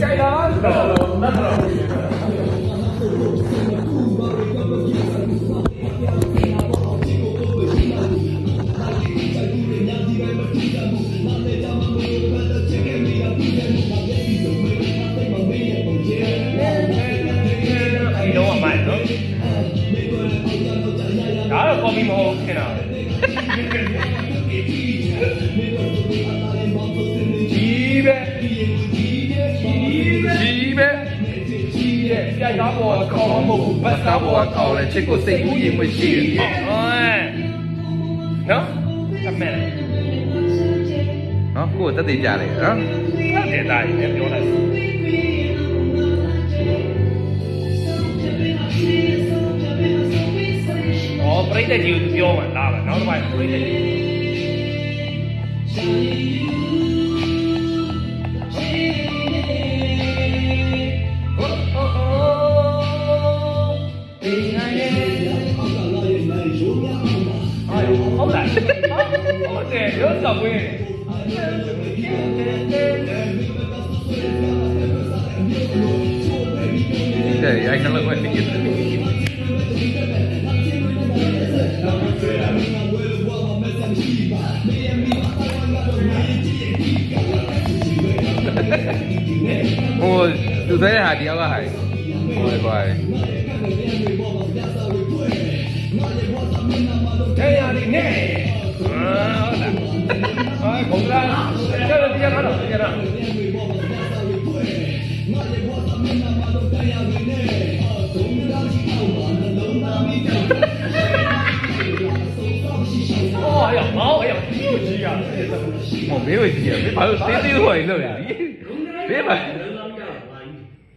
ကြိုက်လားဆိုတော့ သားပေါ်ကောင်းမဟုတ်ဘူးဘတ်သာသားဘောပေါ်ကောင်းလဲချစ်ကိုစိတ်ကူးရင်မရှိဘူးဟောနော်အမေနော်ကိုယ်တက်သေးကြလေနော်တဲ့သားကြီးလည်းပြောလိုက်အော်ပြိတ္တကြီးကိုပြောမှလားပဲနောက်တစ်ပိုင်းပြိတ္တကြီး ဟုတ်လားဟုတ်တယ်ရောစပွင့်တဲ့ရိုက်နှလုံးဝက်တည်တယ်ဟိုသူသေးတဲ့ဟာတယောက်ကဟာဟိုကွာတဲ့ အာဘုံလားကျတော့တရားထားတော့တရားထား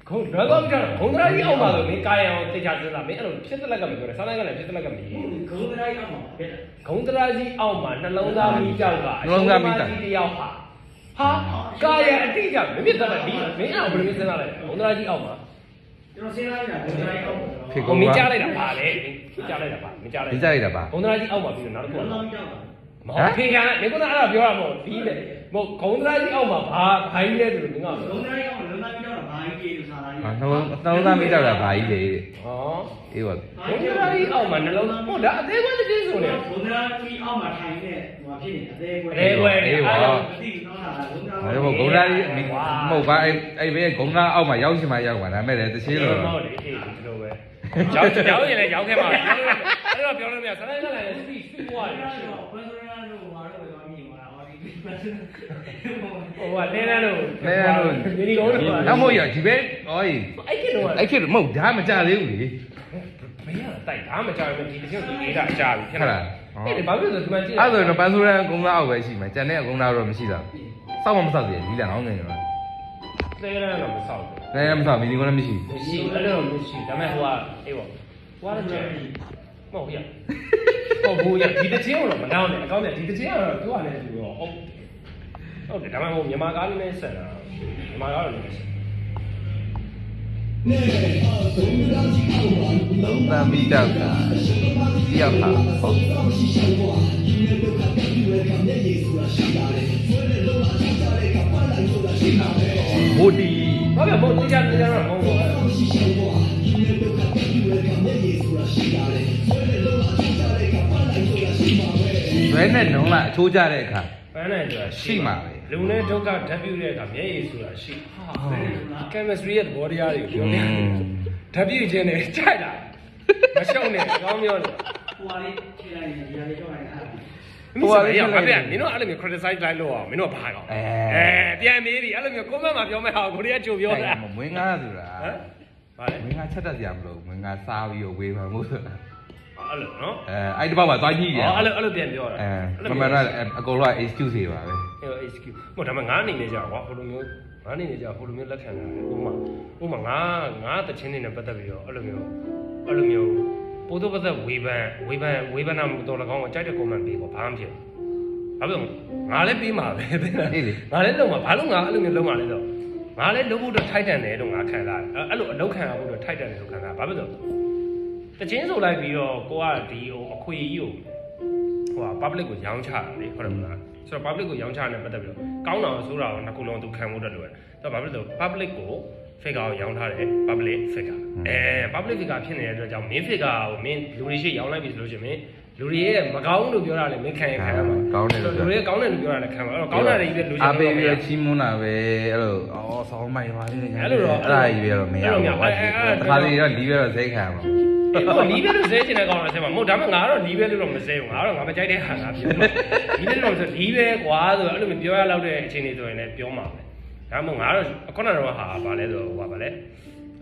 ခုံလွယ်သွားပြီကြတော့ခုံသားကြီးအောင်ပါလို့မင်းကာယံအောင်သိချစဉ်းစားမင်းအဲ့လိုဖြစ်သလက်ကမပြောနဲ့စားလိုက်ကလည်းဖြစ်သလက်ကမရေးခုံသားကြီးအောင်ပါဖြစ်တယ်ခုံသားကြီးအောင်ပါနှလုံးသားမိကြောက်ကအနှလုံးသားမိကြောက်တယောက်ဟာဟာကာယံအတိအကျမဖြစ်သလက်ဒီမင်းအဲ့လိုဘယ်လိုမျိုးစဉ်းစားလိုက်ခုံသားကြီးအောင်ပါကျွန်တော်စဉ်းစားနေတာခုံသားကြီးအောင်ဖြစ်ကုန်ပါမင်းကြားလိုက်တာပါလေမင်းကြားလိုက်တာပါမင်းကြားလိုက်တာပါခုံသားကြီးအောင်ပါပြီးတော့နောက်တစ်ခု ဘုံကလုံးကြောက်တာမဟုတ်ဖေးခံမင်းကအဲ့ဒါပြောရမဟုတ်ဒီလေမဟုတ်ခုံသားကြီးအောင်မှာဘာဘာကြီးလဲဆိုလို့မင်းကဂုံးတိုင်းအောင်လုံးသားကြောက်တာဘာကြီးကြီးလို့စားတာကြီးအာနှလုံးနှလုံးသားမိတော့တာဘာကြီးလေဟောအေးပါဘုံသားကြီးအောင်မှာနှလုံးသားဟုတ်ဒါအသေးကွဲတစ်ချင်းဆိုနေဂုံးတိုင်းကြီးအောင်မှာထိုင်နေဟိုဖြစ်နေအသေးကွယ်အသေးကွဲနေအားလုံးမသိတော့တာဂုံးတိုင်းအဲ့တော့ဂုံသားကြီးမဟုတ်ပါအဲ့အဲ့ဘေးဂုံသားအောက်မှာရောက်ချင်မှရောက်ပါဒါမဲ့လည်းတချင်းလို့ဟုတ်တယ်အေးဒီလိုပဲရောက်ရောက်ရင်လည်းရောက်ခဲ့မှာအဲ့တော့ပြောလို့မရဆန်းလိုက်လိုက်လည်းစီစီပွားတယ် ဘယ်ဆိုရလို့ဟာတော့ဘာမြင်သွားတာ ဟောဒီဟိုကနင်းနန်းလို့လဲလို့ဒီဒီလုံးတော့နောက်မို့ရဒီဘေးဟောကြီးအဲ့ကိတော့အဲ့ဖြစ်မဟုတ်ဒါမကြသေးဘူးလေမင်းကတိုက်ဒါမှကြောက်ရင်ဒီတစ်ချက်ဒီလေးတာအကြာပြီဖြစ်ဟုတ်လားလားအဲ့ဒီဘာဖြစ်လို့ဒီမှာကြည့်အဲ့ဆိုတော့ပန်းဆိုးရန်ဂုံသားအောက်ပဲရှိမှာကျန်တဲ့ဂုံသားတော့မရှိတော့စောက်မမစောက်သေးဘူးဒီလန်အောင်နေတော့သေးတယ်တော့မဆောက်ဘူးလည်းမစောက်မီဒီကလည်းမရှိမရှိအဲ့လိုမရှိဒါပေမဲ့ဟိုကအေးပေါ့ဟိုကလည်းမဟုတ်ရဟုတ်ဘူး ရဒီတစ်ချင်းတော့မနောင်းနဲ့အကောင်းနဲ့ဒီတစ်ချင်းကတော့သူကလည်းသူရောဟုတ်ဟုတ်တယ်ဒါပေမဲ့ဟိုမြန်မာကားလေးနဲ့ဆက်တာမြန်မာကားတော့လည်းဆက်လုံးသားမိတော့တာတယောက်ဟာဟုတ်ဘိုဒီဟုတ်ကဲ့ဘုတ်တရားတရားတော့ဟုတ်ပါဘ ယ်နဲ့လုံးလာအချိုးကြတဲ့အခါပန်းနိုင်ဆိုတာရှိမှာပဲလူနဲ့ဒုက္ခဓာတ်ပြုတဲ့အခါမျက်ရည်ဆိုတာရှိဟာ chemistry ရဲ့သဘောတရားတွေကိုပြောနေอืมဓာတ်ပြုခြင်းနဲ့ကြိုက်တာမရှုံးနဲ့ကောင်းပြောနေဟိုဟာလေးခြေလိုက်နေဒီဟာလေးကြောက်လိုက်အဲ့ဒါဟိုကလည်းမပြန်မင်းတို့အဲ့လိုမျိုး criticize လိုက်လို့အောင်မင်းတို့ဘာကောင်းအဲပြန်မေးပြီအဲ့လိုမျိုး comment မှာပြောမဲ့ဟာကိုရီးယားကြိုပြောတာမွေးငါးဆိုတာဟမ်ဗါလဲမွေးငါးချက်တတ်ကြမလို့မွေးငါးစားပြီးတော့ဝေးပါမို့ဆိုတာ အဲ့လိုနော်အဲအဲ့ဒီဘောက်မှာသွားကြည့်ရအော်အဲ့လိုအဲ့လိုပြန်ပြောတာအဲမမရအကုန်လုံး excuse တွေပါပဲအဲ့ HQ မဟုတ်ဒါမှငါအနေနဲ့ကြာကွာဟိုလိုမျိုးငါအနေနဲ့ကြာဟိုလိုမျိုးလက်ခံတာဥပမာဥပမာငါငါတချင်းနေနဲ့ပတ်သက်ပြီးတော့အဲ့လိုမျိုးအဲ့လိုမျိုးပို့တော့ပတ်သက်ဝေဖန်ဝေဖန်ဝေဖန်တာမတော်၎င်းကိုကြိုက်တဲ့ comment ပေးပေါ့ဘာမှမဖြစ်ဘူးဘာဖြစ်လို့ငါလည်းပေးမှာပဲသိလားငါလည်းလုံးမှာဘာလို့ငါအဲ့လိုမျိုးလုံးမှာလဲဆိုငါလည်းလုံးဖို့တော့ထိုက်တန်တယ်လို့ငါခံစားတယ်အဲ့လိုအလောက်ခံရဖို့တော့ထိုက်တန်တယ်လို့ခံစားဘာဖြစ်လို့ တချင်းဆိုလိုက်ပြီးတော့ကိုကဒီဟိုအခွေကြီးကိုဟိုက public ကိုရောင်းချတာလေဟုတ်တယ်မလားဆိုတော့ public ကိုရောင်းချနေပတ်သက်ပြီးတော့ကောင်းတာဆိုတော့နှစ်ခုလုံးသူခံဖို့တက်လို့ရတယ်တော့ဘာဖြစ်လို့လဲဆိုတော့ public ကို figure ကိုရောင်းထားတယ် public figure အဲ public figure ဖြစ်နေတဲ့အတွက်ကြောင့် main figure ကိုမင်းလူတွေရှိရောင်းလိုက်ပြီဆိုလို့ရှိရင်မင်းလူတွေရဲ့မကောင်းလို့ပြောတာလည်းမင်းခံရခံရမှာကောင်းတယ်လို့လူပြောတွေကောင်းတယ်လို့ပြောတာလည်းခံမှာအဲ့တော့ကောင်းတာတွေကြီးပဲလူချင်အားပေးလို့ပြီးမရတော့ချီးမွမ်းတာပဲအဲ့လိုအော်ဆောင်းမိုင်ပါလေညာအဲ့လိုတော့အဲ့ဒါကြီးပဲတော့မရဘူးအဲ့လိုကွာအဲ့အဲ့အဲ့တစ်ခါလေတော့လီးပဲတော့စိတ်ခံရမှာ အဲ့တော့နီးပဲလို့ဇဲချင်တဲ့ကောင်တော့ဆဲမှာမဟုတ်ဒါမှငါကတော့နီးပဲလို့တော့မဇဲဘူးငါကတော့ငါမကြိုက်တဲ့ဟာငါပြောနီးပဲလို့ဆိုနီးပဲကွာဆိုအဲ့လိုမျိုးပြောရလောက်တဲ့အချိန်တွေဆိုရင်လည်းပြောမှာပဲဒါမှမဟုတ်ငါကတော့ခုနကတော့ဟာဗာလဲဆိုဟိုဗာလဲ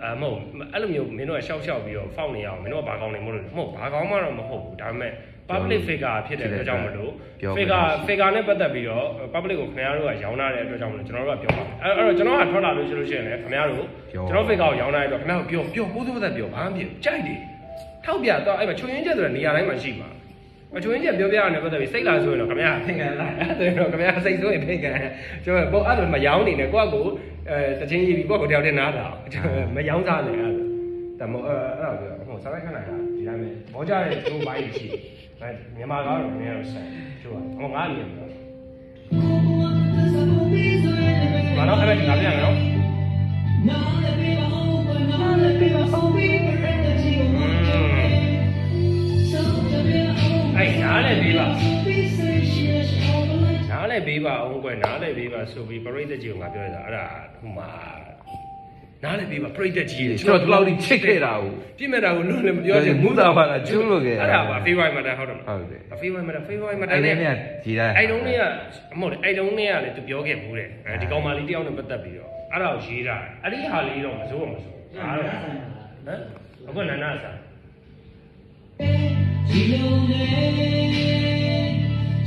အမဟုတ်အဲ့လိုမျိုးမင်းတို့ကရှောက်ရှောက်ပြီးတော့ဖောက်နေရအောင်မင်းတို့ကဘာကောင်းနေမို့လို့မဟုတ်ဘာကောင်းမှတော့မဟုတ်ဘူးဒါပေမဲ့ public figure ဖြစ်တဲ့အတွက်ကြောင့်မလို့ figure figure နဲ့ပတ်သက်ပြီးတော့ public ကိုခင်ဗျားတို့ကရောင်းထားတဲ့အတွက်ကြောင့်မလို့ကျွန်တော်တို့ကပြောပါမယ်အဲ့တော့ကျွန်တော်ကထွက်လာလို့ရှိလို့ရှိရင်လည်းခင်ဗျားတို့ကျွန်တော် figure ကိုရောင်းထားတဲ့အတွက်ခင်ဗျားတို့ပြောပြောပိုးစိုးပတ်သက်ပြောဘာမှမဖြစ်ကြိုက်တယ် ထောက်ပြတော့အဲ့မှာချုံရင်းချက်ဆိုတဲ့နေရာတိုင်းမှာရှိမှာအချုံရင်းချက်ပြောပြရတယ်ပတ်သက်ပြီးစိတ်လာဆိုရင်တော့ခင်ဗျားဖင်ကန်လာအဲ့ဒါဆိုရင်တော့ခင်ဗျားစိတ်ဆိုရင်ဖင်ကန်ကျွန်တော်ပေါ့အဲ့လိုမရောင်းနေနဲ့ကိုယ့်ကိုအဲတချင်းကြီးပြီးကိုယ့်ကိုတယောက်တည်းနားတာမရောင်းစားနဲ့အဲ့ဒါမို့အဲ့အဲ့ဒါပြောဟိုစားလိုက်ခဏလာဒီတိုင်းပဲဘောကြတဲ့သူ့ဘိုင်းရှိအဲမြန်မာကားတော့နည်းတော့ဆိုင်ကျိုးပါဟိုငါအမြင်ပြောဘာတော့အဲ့ဒါငါပြန်နော်အဲ့နား လည်းပြီးပါနားလည်းပြီးပါအောင်ကွယ်နားလည်းပြီးပါဆိုပြီးပရိသတ်ကြီးကငါပြောရတာအဲ့ဒါဟိုမှာနားလည်းပြီးပါပရိသတ်ကြီးကျွန်တော်ဒီလောက်ထိချစ်ခဲ့တာကိုပြစ်မဲ့တာကိုလုံးလည်းမပြောချင်မူတာပါလားကျွလို့ခဲ့အဲ့ဒါပါဖေးဝိုင်းမှာတန်းဟုတ်တယ်ဟုတ်တယ်ဖေးဝိုင်းမှာတန်းဖေးဝိုင်းမှာတအဲ့န်းဒီနေ့ကြည်တိုင်းအဲ့တုန်းလေးကအမဟုတ်လေအဲ့တုန်းလေးကလည်းသူပြောခဲ့ဘူးတဲ့အဲဒီကောင်မလေးတယောက်နဲ့ပတ်သက်ပြီးတော့အဲ့ဒါကိုရေးတာအဲ့ဒီဟာလေးတော့မစိုးမစိုးဒါတော့ဟမ်အခုနန္ဒဆာ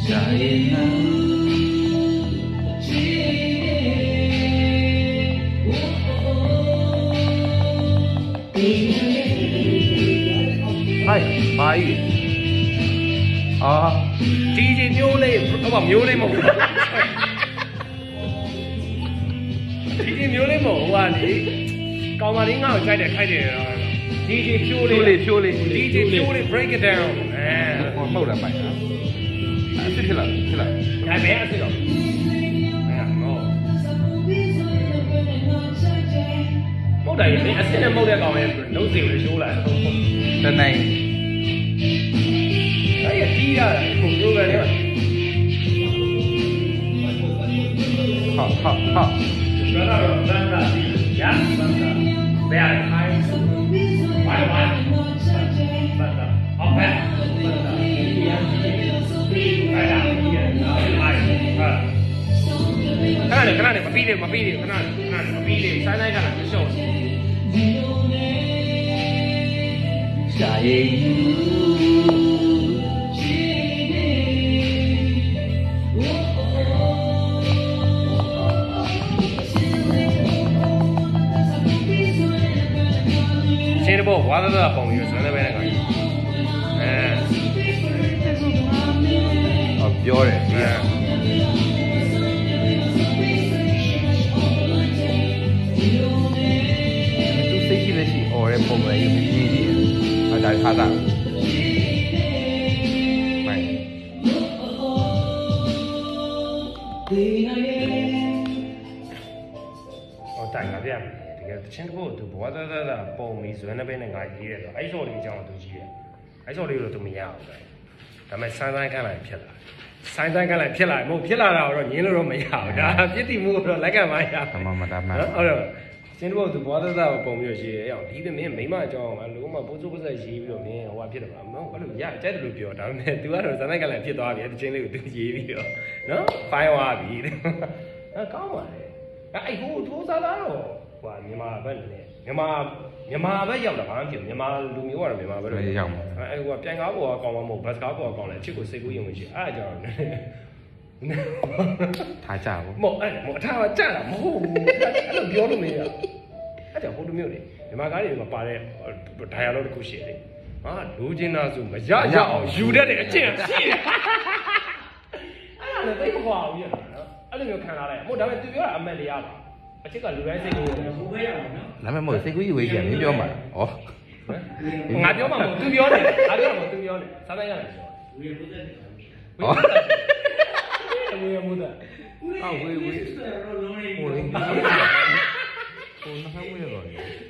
ရှာရင်နာဟိုင်ဘာကြီးအာဒီကြီးမျိုးလေးဟိုကမျိုးလေးမဟုတ်ဘူးဒီကြီးမျိုးလေးမဟုတ်ဟိုကလေကောင်မလေးငါ့ကိုကြိုက်တယ်ခိုက်တယ်တော့ ဒီကြီးဖြိုးဖြိုးလေးလေးဖြိုးလေးဒီကြီးဖြိုးလေး break it down အဲဟောမှုတ်တယ်မိုက်နော်အစ်စ်ဖြစ်လာဖြစ်လာဒါပဲအစ်တော့မရတော့မဟုတ်တယ်မင်းအစ်နဲ့မဟုတ်တဲ့ကောင်ရဲ့နှုတ်စီကိုရှိုးလိုက်တနိုင်အဲ့ရကြီးရတာကိုပြောကြတယ်ဟာဟာဟာဘယ်တော့ဘန်တာစီရဘန်တာဘယ်အခိုင်း ခဏနေခဏနေမပြီးသေးမပြီးသေးခဏနေခဏနေမပြီးသေးဆိုင်းလိုက်ကြတာမရှော့ရှာရင် ဝါသဒပုံပြီးဆွမ်းနေပဲနဲ့ကောင်အဲဟောပြောတယ်အဲသူစိတ်ရှိလက်ရှိအော်တဲ့ပုံစံကြီးမြည်နေတယ်ဟာဒါခါတာ ချင်းတစ်ခုသူဘဝသဒဒပုံပြီးဆွမ်းနေပဲနဲ့ငါရေးတယ်ဆိုအဲ့ဆော်လေးအကြောင်းသူကြီးတယ်အဲ့ဆော်လေးတော့သူမရဘူးဒါပေမဲ့ဆိုင်းဆိုင်းခန့်လိုက်ဖြစ်လာဆိုင်းဆိုင်းခန့်လိုက်ဖြစ်လာမဟုတ်ဖြစ်လာတာတော့ညင်းလို့တော့မရဘူးဒါပြစ်တိမှုတော့လက်ကမှရအမမတာမှန်နော်ဟုတ်တယ်ကျင်းတော့သူဘဝသဒပုံပြီးရေးတယ်အောင်ဒီကမင်းမိမအကြောင်းအလုံးမပိုးစိုးပစက်ရေးပြီးတော့မင်းဟိုဖြစ်တယ်ပါမဟုတ်အဲ့လိုရကြိုက်တယ်လို့ပြောဒါပေမဲ့ तू ကတော့ဇာတ်နိုင်ကလည်းဖြစ်သွားပြီတချင်းလေးကို तू ရေးပြီးတော့နော်ဖိုင်းသွားပြီတဲ့အဲကောင်းပါလေအဲ့ဟိုထိုးစားသားတော့ ဟိုမြန်မာဘက်နဲ့မြန်မာမြန်မာဘက်ရောက်တာဘာမှမဖြစ်ဘူးမြန်မာလူမျိုးကတော့မြန်မာဘက်တော့ရောက်မှာအဲဟိုကပြန်ကားပေါ်ကကောင်းမှာမဟုတ်ဘတ်ကားပေါ်ကကောင်းတယ်အချစ်ကိုစိတ်ကူးယုံဝင်ရှိအဲ့ဒါကြောင့်ထားကြဘူးမဟုတ်အဲ့မဟုတ်အထားကကြတာမဟုတ်ဘူးအဲ့လိုပြောလို့မရအဲ့ကြောင့်ဟိုလိုမျိုးလေမြန်မာကားတွေမှာပါတဲ့ dialogue တစ်ခုရှိတယ်ဟာလူချင်းသားဆိုမရရအောင်ယူတတ်တဲ့အကျင့်ရှိတယ်အဲ့ဒါလည်းသိခွာအောင်ရတာနော်အဲ့လိုမျိုးခံလာလိုက်မဟုတ်ဒါပေမဲ့သူပြောတာအမှန်တရားပါ အချက်ကလူတိုင်းစိတ်ကူးနာမည်မဟုတ်စိတ်ကူးကြီးဝေးပြန်မင်းပြောမှာဩငါပြောမှာမဟုတ် तू ပြောတယ်ငါပြောမှာ तू ပြောတယ်စားတိုင်းရတယ်ဩဝေးရမှုတာအော်ဝေးဝေးဟိုဟိုနှာဝေးရော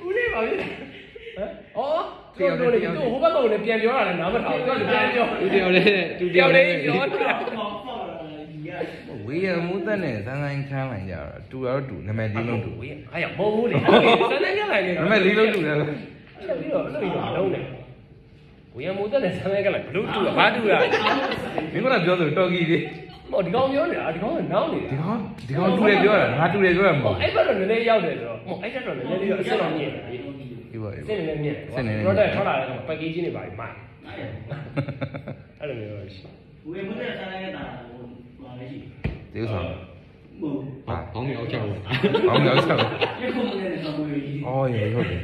ဦးလေးပါဗျဟမ်ဩသူတို့လည်းသူဟိုဘက်ကလည်းပြန်ပြောတာလည်းနားမထောင်သူကပြန်ပြောသူတယောက်လေးသူတယောက်လေးပြောတာ ဝေးရမှုသက်နဲ့စမ်းဆိုင်ခန်းလိုက်ကြတော့တူတော့တူနာမည်လေးလုံးတူဝေးအားရမဟုတ်ဘူးလေစမ်းနေကြလိုက်နေနာမည်လေးလုံးတူတယ်ချက်ပြီးတော့အဲ့လိုမျိုးလုံးနေဝေးမိုးတက်တဲ့စမ်းနေကြလိုက်ဘလို့တူတာဘာတူတာမင်းကပြောဆိုတော်ကီလေးမဟုတ်ဒီကောင်ပြောနေတာဒီကောင်ကနောင်းနေဒီကောင်ဒီကောင်တူတယ်ပြောတာငါတူတယ်ပြောတာမဟောဟုတ်အဲ့ဘက်တော့နည်းနည်းရောက်တယ်ဆိုတော့ဟောအဲ့တက်တော့နည်းနည်းလေးတော့အဆင်တော်မြင့်တယ်ဒီပါအဆင်နည်းနည်းမြင့်တယ် product ထောက်လာတဲ့ကောင် package တွေပါမိုက်အဲ့လိုမျိုးရှိဝေမွေးတဲ့ဆိုင်ရဲ့တာဟိုဟာလေးရှိ ဒီဥစ္စာမဟုတ်ပါဘောင်းမြောက်ချောက်ဝင်အောင်းရောက်ချက်ဒီခုမနေတဲ့ဆောင်ဝေးကြီးအော်ရေဟုတ်တယ်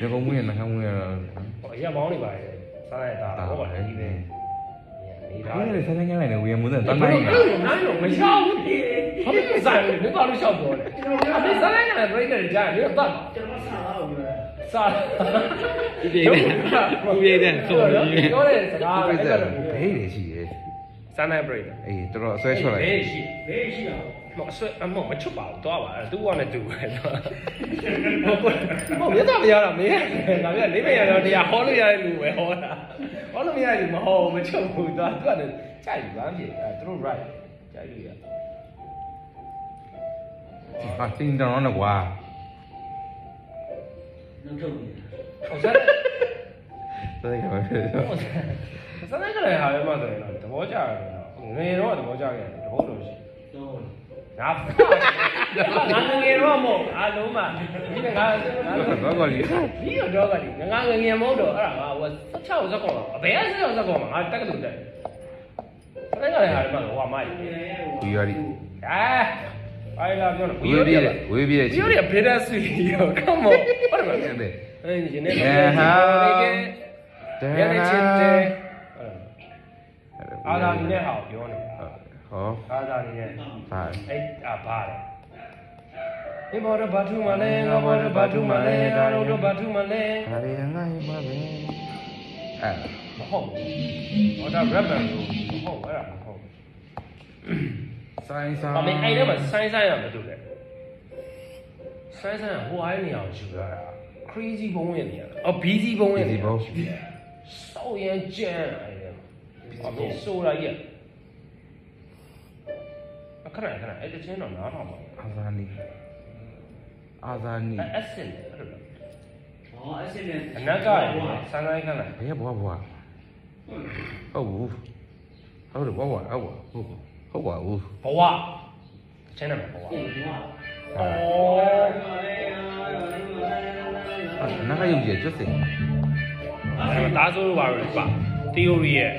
ဒီကောင်မွေးနှခမ်းမွေးရတော့ဟောအရက်မောင်းနေပါရဲ့စားရတာဟောပါလေဒီပဲနေတာအဲ့ဒါစမ်းဆိုင်ခန်းလိုက်နေဝေးမှုသက်တတန်းမိုနိုင်းင်းအဲ့လိုနိုင်တော့မရှောက်ဘူးဘာဖြစ်ဆိုင်လဲမင်းပါလို့ရှောက်တော့လေအမေစားလိုက်တဲ့ break တွေကြာနေတော့တတ်ကျွန်တော်ဆာတော့ပြောတာစားဒီပြေတဲ့ဒီပြေတဲ့ဆုံးပြီးပြောတဲ့စကားပြအဲ့ည့်ဒါတဲ့တော့ဘေးတွေရှိတယ် စားနိုင် break အေးတော်တော်ဆွဲချွတ်လိုက်ဘေးရှိဘေးရှိတာမအဆွဲအမမချွတ်ပါဘူးတော့ပါအဲ့သူကလည်းသူပဲတော့ဟိုမြတ်သားမရတာမင်းငါပြလေးမရတော့တရားဟောလို့ရတဲ့လူပဲဟောတာဟောလို့မရဘူးမဟောမချွတ်ဘူးတော့သူကလည်းကြိုက်ဘူးဗမ်းပြေအဲသူတို့ right ကြိုက်လို့ရဟာတင်းတောင်းတော့ကွာနောက်ထုတ်နေဟုတ်စမ်းသိကြပါဖြ စ်ဟုတ်စမ်းကလည်းဟာလည်းမဆိုရင်တော့သဘောကျတယ်နော်ငယ်တော့သဘောကျခဲ့တယ်သဘောလို့ရှိတော့ငါငါငယ်တော့မဟုတ်အားလုံးမှာဒီကငါတော့ကောလီဒီတော့ကဒီငါငငယ်မဟုတ်တော့အဲ့ဒါငါဟို16ဇက်ကောင်အဘယ်က16ဇက်ကောင်မှာငါတက်ကတူတက်စမ်းကလည်းဟာလည်းမဆိုဟိုမိုက်ဝီရီအဲအိုင်လာပြောလို့ဝီရီဝီရီဒီလိုဘေးဒါဆွေရော come on ဟုတ်တယ်မတဲ့အဲ့ဒီနေအဲနေဟာကရနေချစ်တယ် အာသာနေနဲ့ဟာပြောနေဟောအာသာနေနဲ့ဟာအဲ့အဘာလဲဒီဘောရဘာထုမလဲငါဘောရဘာထုမလဲဒါတို့ဘာထုမလဲဒါရီငါ့မှာပဲအဲမဟုတ်ဘူးဟောဒါ rap band လို့မဟုတ်အဲ့ဒါမဟုတ်ဆိုင်ဆိုင်အမေအဲ့ထဲမှာဆိုင်းဆိုင်းရမတူလေဆိုင်းဆိုင်းဟိုအိုင်းနေအောင်ယူရတာ crazy ဘုံရဲ့နေရအော် busy ဘုံရဲ့နေစောက်ရန်ကြမ်းအဲ့ထဲမှာအမေ ဆိုတာကြီးအခဏခဏအဲ့တချင်းတော့နားထောင်ပါအာဇာနီအာဇာနီအဲ့ acid အဲ့လိုဟောအစစ်နဲ့အနက်ကရယ်ဆန်းတိုင်းခဏဘယ်ဘွားဘွားဟုတ်ဘူးဟုတ်တယ်ဘွားဘွားဟုတ်ပါဟုတ်ပါဟုတ်ပါဘူးဘဝချင်းတယ်ဘဝဟုတ်ကဲ့ဩနက်ကရုပ်ကြီးကျွတ်စင်အဲ့ဒါဆိုလို့ပါတော့ပါ theory ရဲ့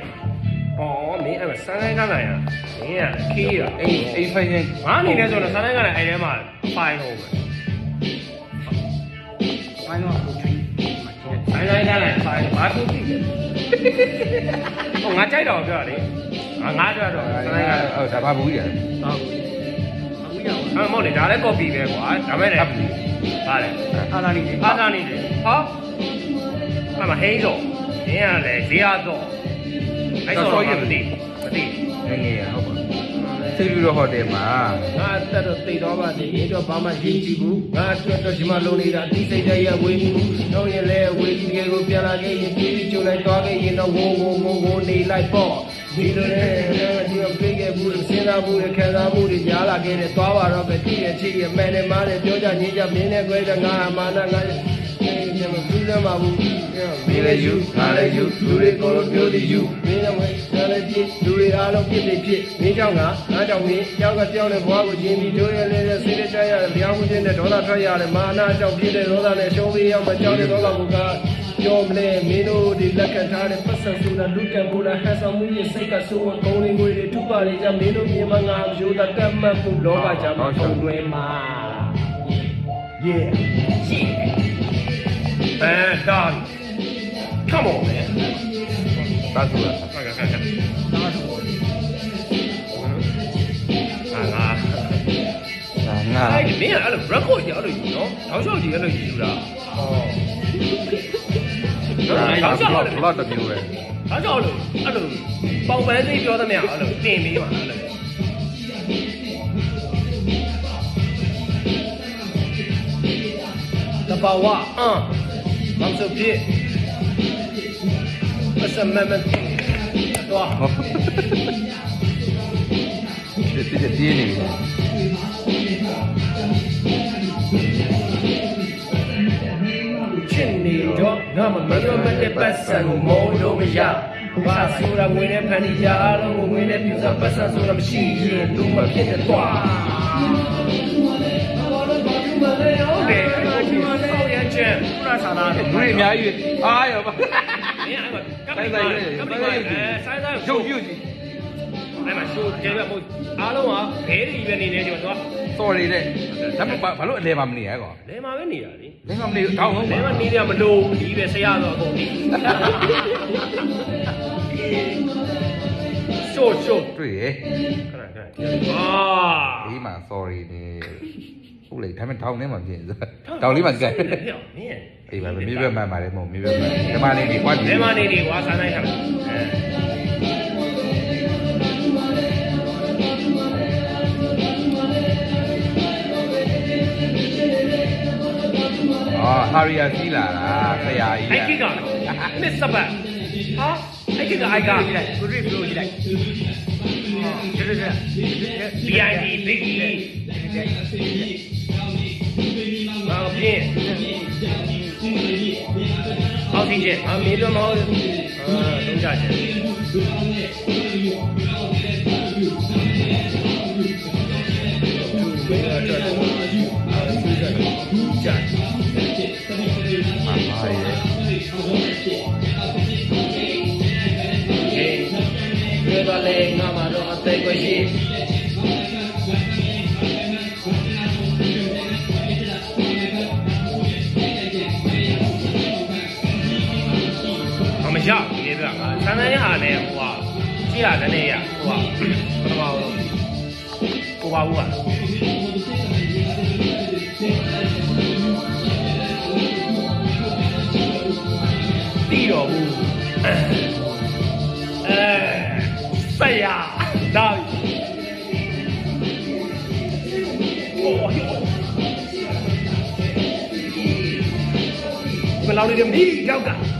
ဩမင်းအဲ့မှာဆန်းတိုင်းခဏရမင်းကခေးရအိမ်အိမ်ဖိုင်ရင်ငါအနေနဲ့ဆိုတော့ဆန်းတိုင်းခဏအဲ့ထဲမှာ file ဟုတ်ပဲဘာလို့အခုချွေးဆန်းတိုင်းခဏ file ဘာလို့ကြည့်ဟောငါကြိုက်တော့ပြောတာလေငါငါကြတော့ဆန်းတိုင်းခဏဟုတ်ဒါဘာဘူးကြီးလဲဟုတ်အခုရအောင်အဲ့မဟုတ်လေဒါလည်း copy ပဲကွာဒါမဲ့လေဟာလေအာလာနေတယ်အားသာနေတယ်ဟောအမဟိန်းတော့နင်းကလည်းဈေးအား တော့အဲ့တော့မသိမသိငငယ်ဟုတ်ပါဆေးပြီးတော့ဟိုတယ်မှာငါတက်တော့သိတော့ပါစေရင်တော့ဘာမှရင်းကြည့်ဘူးငါအတွက်တော့ဒီမှာလုံးနေတာအသိစိတ်တည်းရဝေးမှုတော့ရင်လည်းဝေးကြီးကိုပြန်လာခဲ့ရင်ပြေးပြီးကြုံလိုက်သွားခဲ့ရင်တော့ဝုန်းဝုန်းဝုန်းဝုန်းနေလိုက်ပေါ့ဒီလိုနဲ့ဒီလိုပြေးခဲ့ဘူးစဉ်းစားမှုတွေခံစားမှုတွေများလာခဲ့တယ်သွားပါတော့ပဲတည်ရချစ်ရမဲနဲ့မားတယ်ပြောကြညင်းကြမင်းနဲ့ခွဲကြငါမာနငါကျွန် တော်ပြီးသမှာဘူးမင်းလည်းယူငါလည်းယူလူတွေကိုယ်ပြောသည်ယူမင်းလည်းဝဲငါလည်းပြည့်လူတွေအားလုံးပြည့်ပြည့်ပြည့်မင်းကြောင့်ငါငါကြောင့်မင်းကြောက်ကကြောက်တဲ့ဘဝကိုကျင်းပြီးတို့ရလေးနဲ့စိတ်ကြရတယ်ဘုရားမှုချင်းနဲ့ဒေါသထွက်ရတယ်မာနကြောင့်ပြည့်တဲ့ဒေါသနဲ့ရှုံးပြီးရောက်မှကြောက်တဲ့ဒေါသကိုကပြောမလဲမင်းတို့ဒီလက်ခံထားတဲ့ပတ်စံဆိုတာလူတံပိုးလားဟန်ဆောင်မှုရဲ့စိတ်ကဆိုးဝကုန်းလေးငွေတွေထုပါလေကြမင်းတို့မြေမငါရိုးတာတက်မှတ်မှုလောကကြမှာထုံတွဲမှာ yeah yeah အဲဒါ come on man တာသူလားဟုတ်ကဲ့ဟုတ်ကဲ့အာငါဒါငါအဲ့ဒီမင်းကအဲ့လို record ကြီးအဲ့လိုကြီးနော်တောက်လျှောက်ကြီးအဲ့လိုကြီးယူတာဟောဒါဘလော့ဘလော့တမျိုးပဲဒါကြောင့်လို့အဲ့လိုပေါင်ပန်းသိပြောသ မျှအဲ့လိုတင်ပြီးပါအဲ့လိုတဘာဝအမ်ဘာဆိုဖြစ်ပတ်စံမမတော့ဒီဒီဒီနေပြီချစ်နေတော့ငါမမတော့မတဲ့ပတ်စံကိုမောလို့မရဘာဆိုတာငွေနဲ့ဖန်တီးကြအားလုံးကိုငွေနဲ့ပြူစားပတ်စံဆိုတာမရှိရင်လူမဖြစ်တဲ့တော့ဟုတ် လူတွေအများကြီးအားရောပါမင်းအဲ့မှာကပ်ပြီးပါကပ်ပြီးပါအဲဆိုင်ဆိုင်ရုပ်ရုပ်ကြီးအဲ့မှာရှိုးကျေပြမို့အားလုံးကဘဲတွေပဲနေနေကြတော့ sorry တဲ့ဒါပေမဲ့ဘာလို့အလဲမှာမနေရကောလဲမှာပဲနေတာလေလဲမှာမနေတောင်းလုံးလဲပါမှာနေရမလို့ဒီပဲဆရာတော့အကုန်ဒီရှိုးရှိုးတွေ့ရခဏခဏအာဒီမှာ sorry နေ ဟုတ်လေဒါပေမဲ့တောင်းနေမှာပြင်တောင်းလေးမှာကြိုက်မင်းအေးပါမြေဘက်မှန်ပါတယ်မဟုတ်မြေဘက်မှန်ဒီမှာနေဒီကွာလဲမှာနေဒီကွာဆန်းနိုင်ခါအဲအော်ဟာရီယာစီးလာတာဆရာကြီးအဲ့ကိကမစ်စပတ်ဟာအဲ့ကိကအိုက်ကကြည့်လိုက်ကိုရီဖလိုကြည့်လိုက်ဟောကြည့်လိုက် BID Biggie ဘာပြင်းအောက်ဆီဂျင်အမေလုံးမဟုတ်အာလုံးကြချင်ဘယ်တော့တော့အာဆီဂျင်ကြာဟာဟာရီယာဟေးဘယ်တော့လဲငါမှာတော့အသေးခွင့်ရှိ ရှိရနည်းနည်းရဟိုကပထမဆုံးကိုပါဘူးကပြီးတော့ဘူးအဲဆက်ရလာပြီဘယ်လောက်နေတယ်မိရောက်က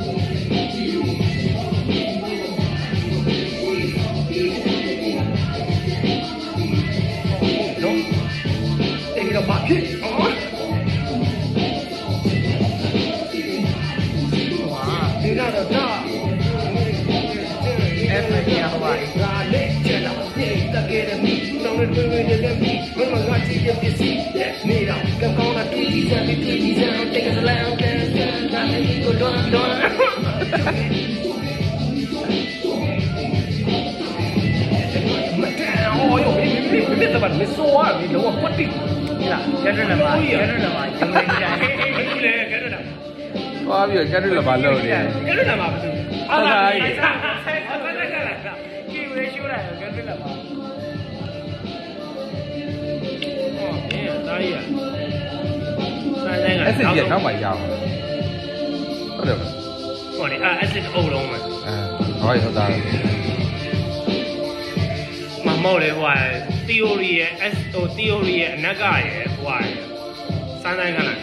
ဒီကတော့ဒါအဲ့မကြီးဟောပါလေဒါလေးကျန်တော့ဒီတကယ်တည်းတောင်းတဲ့တွေ့တွေ့တဲ့ မီဘယ်မှာငါချစ်ရပစ္စည်းနေတော့ကကောင်းတာတွေ့ကြည့်စမ်းတွေ့ကြည့်စမ်းတိတ်ကလေးအောင်တဲ့စမ်းဒါလေးကိုတော့တော့မကအော်ယောမင်းမင်းမင်းတော့မစောရမင်းတော့ပတ်တိဒီလားကျက်တယ်မှာကျက်တယ်မှာယူနေကြတယ်ဟုတ်လေကဲတော့သွားပြီးတော့ကျက်ရလဘာလို့လဲကဲတော့မှာဘာလို့အာလာဆိုင်ဆိုင်ဆိုင်ဆိုင်ဆိုင်ဆိုင်ကြည့်ရဲရှိုးတယ်ကျက်တယ်မှာဟောမင်းသားကြီးอ่ะဆိုင်ဆိုင်ကအဲ့စစ်ကြီးနောက်မှရအောင်ဟုတ်တယ်ဟောဒီအဲ့ acid အုပ်လုံးမယ်အဲဟောရဟုတ်တာမမောက်လေဟိုဟာ theory ရဲ့ S ဟို theory ရဲ့အနက်ကရဲ့ဟိုဟာဆိုင်ဆိုင်ကလား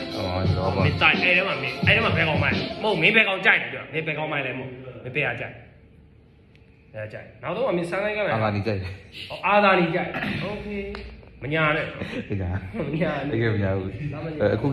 အော်တော့ပါ မင်းတိုင်အဲ့ထဲမှာမင်းအဲ့ထဲမှာဘယ်ကောင်မိုင်းမဟုတ်မင်းဘယ်ကောင်ကြိုက်တယ်ပြောမင်းဘယ်ကောင်မိုင်းလဲမဟုတ်မင်းဘယ်ကကြိုက်အဲကြိုက်နောက်တော့မင်းဆိုင်ဆိုင်ကလား အာသာနေကြိုက်တယ် အာသာနီကြိုက်โอเคမညာနဲ့ ဒီက မညာ တ နဲ့ ကယ်မရဘူးအခု